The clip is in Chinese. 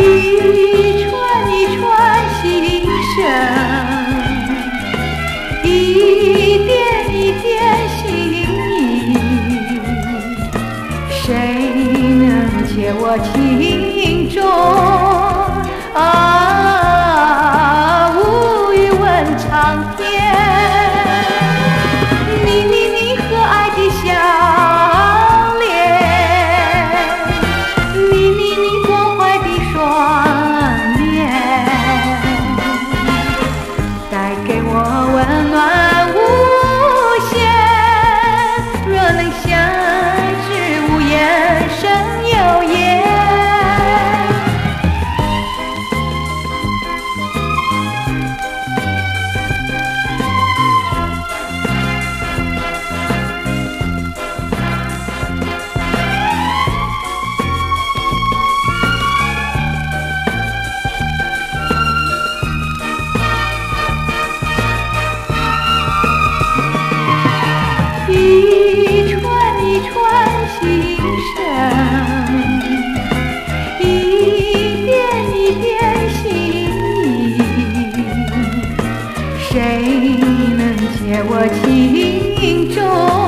一串一串心声一点一点心意谁能解我情衷谁能解我情衷